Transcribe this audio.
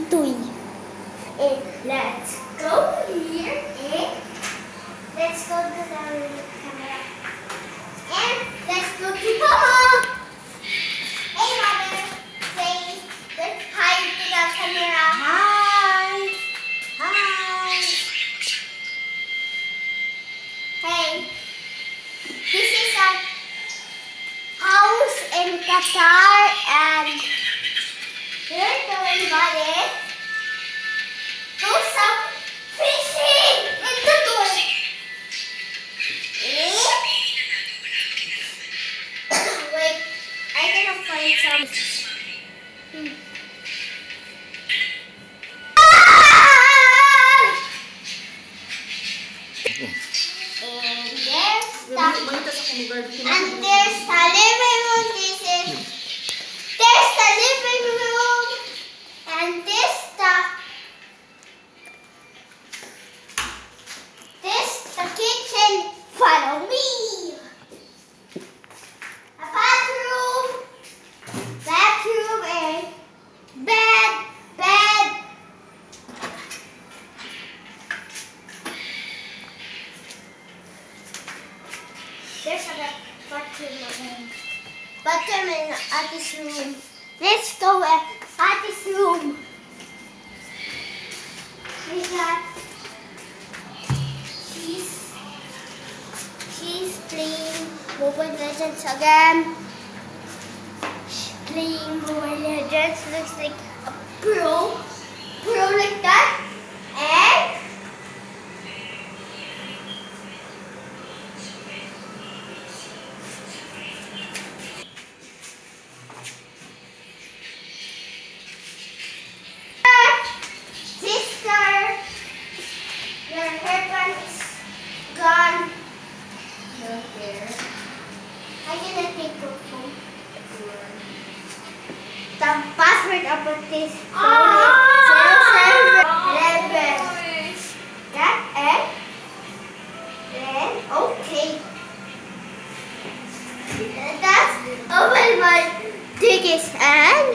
And eh, let's go here and let's go to the camera. And let's go to Hey mother, say let's the camera. Hi. Hi. Hey. This is a house in Qatar and we're. Do some fishing in the. Wait, I gotta find some. Hmm. And there's the and there's the living room. Follow me. A bathroom, bathroom, and bed, bed. There's a bathroom. Bathroom in Auntie room. Let's go at Auntie's room. Mobile Legends again. Playing Mobile Legends. Looks like a pro The password of this phone is 0711. That and then okay. That's open my tickets and